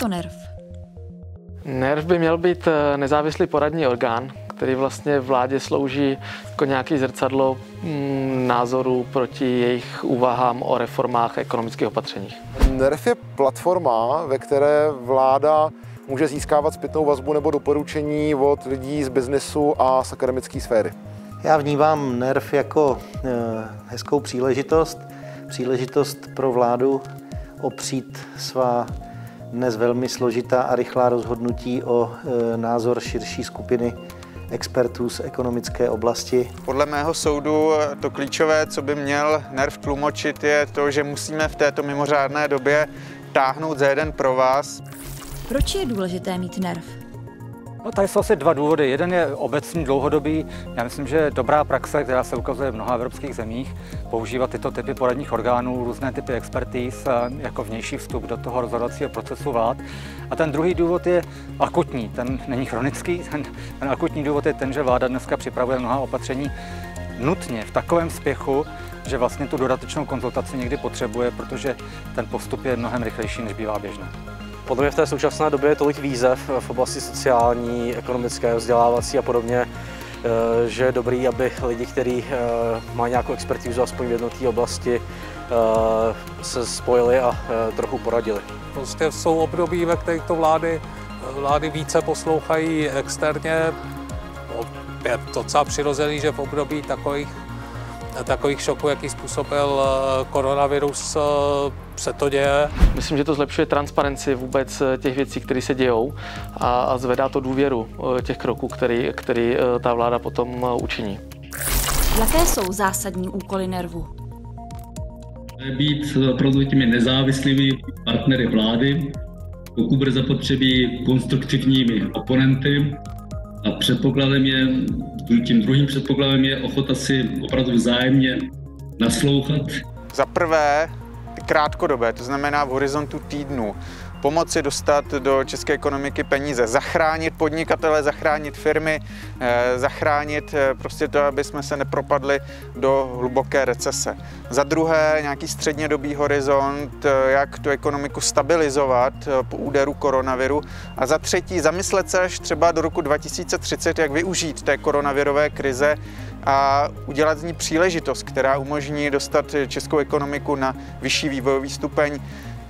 to NERV? NERV by měl být eh, nezávislý poradní orgán, který vlastně vládě slouží jako nějaký zrcadlo mm, názoru proti jejich úvahám o reformách a ekonomických opatřeních. NERF je platforma, ve které vláda může získávat zpětnou vazbu nebo doporučení od lidí z biznesu a z akademické sféry. Já vnímám NERV jako eh, hezkou příležitost, příležitost pro vládu opřít svá dnes velmi složitá a rychlá rozhodnutí o e, názor širší skupiny expertů z ekonomické oblasti. Podle mého soudu to klíčové, co by měl NERV tlumočit, je to, že musíme v této mimořádné době táhnout za jeden pro vás. Proč je důležité mít NERV? No, tady jsou asi dva důvody. Jeden je obecný, dlouhodobý. Já myslím, že dobrá praxe, která se ukazuje v mnoha evropských zemích, používat tyto typy poradních orgánů, různé typy expertíz jako vnější vstup do toho rozhodovacího procesu vlád. A ten druhý důvod je akutní, ten není chronický. Ten, ten akutní důvod je ten, že vláda dneska připravuje mnoha opatření nutně v takovém spěchu, že vlastně tu dodatečnou konzultaci někdy potřebuje, protože ten postup je mnohem rychlejší, než bývá běžné. Podle mě v té současné době je tolik výzev v oblasti sociální, ekonomické, vzdělávací a podobně, eh, že je dobrý, aby lidi, kteří eh, mají nějakou expertizu aspoň v jednotlivé oblasti, eh, se spojili a trochu poradili. Prostě jsou období, ve kterých to vlády, vlády více poslouchají externě. Je docela přirozený, že v období takových takových šoků, jaký způsobil eh, koronavirus, eh, se to děje. Myslím, že to zlepšuje transparenci vůbec eh, těch věcí, které se dějou a, a zvedá to důvěru těch kroků, který, který ta vláda potom učiní. Jaké jsou zásadní úkoly nervu? Být opravdu těmi nezávislými partnery vlády, pokud bude zapotřebí konstruktivními oponenty, a předpokladem je, tím druhým předpokladem je ochota si opravdu vzájemně naslouchat. Za prvé krátkodobé, to znamená v horizontu týdnu pomoci dostat do české ekonomiky peníze, zachránit podnikatele, zachránit firmy, eh, zachránit eh, prostě to, aby jsme se nepropadli do hluboké recese. Za druhé nějaký střednědobý horizont, eh, jak tu ekonomiku stabilizovat po úderu koronaviru. A za třetí zamyslet se až třeba do roku 2030, jak využít té koronavirové krize a udělat z ní příležitost, která umožní dostat českou ekonomiku na vyšší vývojový stupeň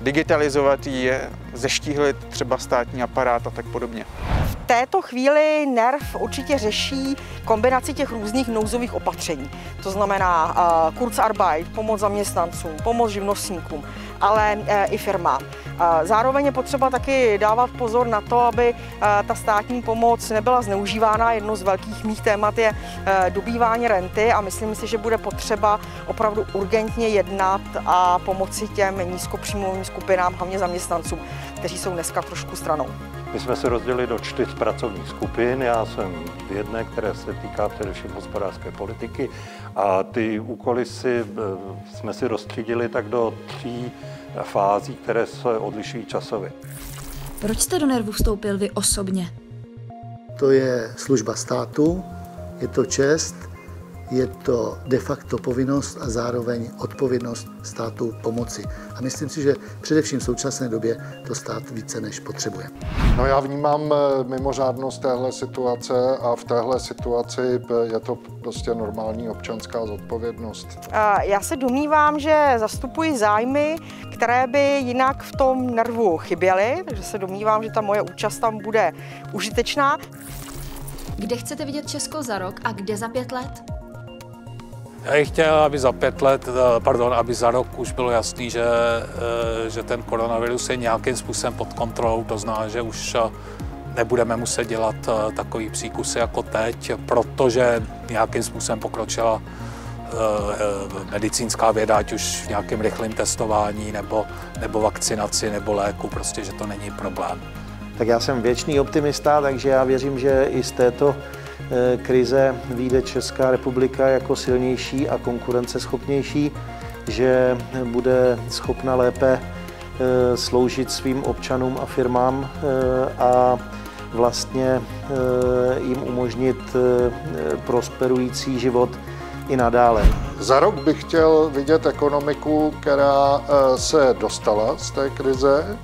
digitalizovat ji, zeštíhlit třeba státní aparát a tak podobně. V této chvíli NERV určitě řeší kombinaci těch různých nouzových opatření. To znamená uh, Kurzarbeit, pomoc zaměstnancům, pomoc živnostníkům, ale uh, i firmám. Zároveň je potřeba taky dávat pozor na to, aby ta státní pomoc nebyla zneužívána. Jedno z velkých mých témat je dobývání renty a myslím si, že bude potřeba opravdu urgentně jednat a pomoci těm nízkopříjmovým skupinám, hlavně zaměstnancům, kteří jsou dneska trošku stranou. My jsme se rozdělili do čtyř pracovních skupin. Já jsem v jedné, které se týká především hospodářské politiky a ty úkoly si, eh, jsme si rozstřídili tak do tří fází, které se odlišují časově. Proč jste do nervu vstoupil vy osobně? To je služba státu, je to čest, je to de facto povinnost a zároveň odpovědnost státu pomoci. A myslím si, že především v současné době to stát více než potřebuje. No já vnímám eh, mimořádnost téhle situace a v téhle situaci eh, je to prostě normální občanská zodpovědnost. Já se domnívám, že zastupuji zájmy, které by jinak v tom nervu chyběly, takže se domnívám, že ta moje účast tam bude užitečná. Kde chcete vidět Česko za rok a kde za pět let? Já bych chtěl, aby za pět let, eh, pardon, aby za rok už bylo jasný, že, eh, že ten koronavirus je nějakým způsobem pod kontrolou, to znamená, že už eh, nebudeme muset dělat takový příkusy jako teď, protože nějakým způsobem pokročila medicínská věda, ať už v nějakém rychlém testování, nebo, nebo vakcinaci, nebo léku, prostě, že to není problém. Tak já jsem věčný optimista, takže já věřím, že i z této krize vyjde Česká republika jako silnější a konkurenceschopnější, že bude schopna lépe eh, sloužit svým občanům a firmám eh, a vlastně jim umožnit prosperující život i nadále. Za rok bych chtěl vidět ekonomiku, která se dostala z té krize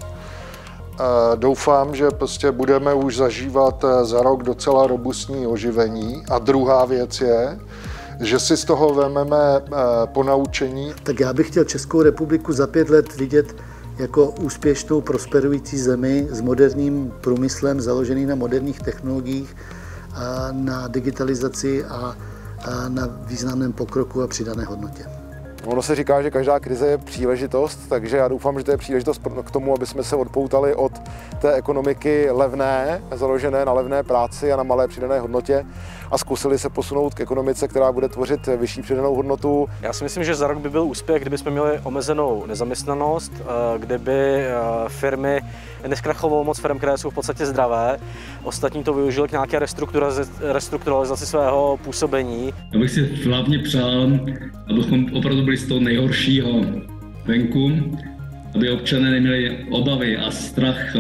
doufám, že prostě budeme už zažívat za rok docela robustní oživení. A druhá věc je, že si z toho vememe ponaučení. Tak já bych chtěl Českou republiku za pět let vidět jako úspěšnou, prosperující zemi s moderním průmyslem založený na moderních technologiích, na digitalizaci a na významném pokroku a přidané hodnotě. Ono se říká, že každá krize je příležitost, takže já doufám, že to je příležitost k tomu, aby jsme se odpoutali od té ekonomiky levné, založené na levné práci a na malé přidané hodnotě a zkusili se posunout k ekonomice, která bude tvořit vyšší přidanou hodnotu. Já si myslím, že za rok by byl úspěch, kdybychom měli omezenou nezaměstnanost, eh, kdyby eh, firmy neskrachovalo moc firm, které jsou v podstatě zdravé. Ostatní to využili k nějaké restrukturalizaci svého působení. Já bych si hlavně přál, abychom opravdu byli z toho nejhoršího venku, aby občané neměli obavy a strach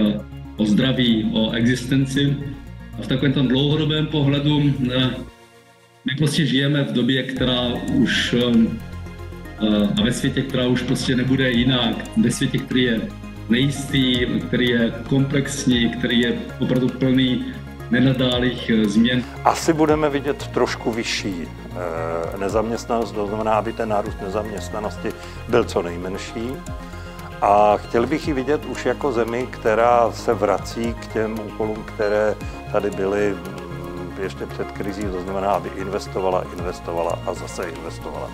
o zdraví, o existenci. A v takovém tom dlouhodobém pohledu eh, my prostě žijeme v době, která už eh, a ve světě, která už prostě nebude jinak, ve světě, který je nejistý, který je komplexní, který je opravdu plný nenadálých eh, změn. Asi budeme vidět trošku vyšší nezaměstnanost, to znamená, aby ten nárůst nezaměstnanosti byl co nejmenší. A chtěl bych ji vidět už jako zemi, která se vrací k těm úkolům, které tady byly mm, ještě před krizí, to znamená, aby investovala, investovala a zase investovala.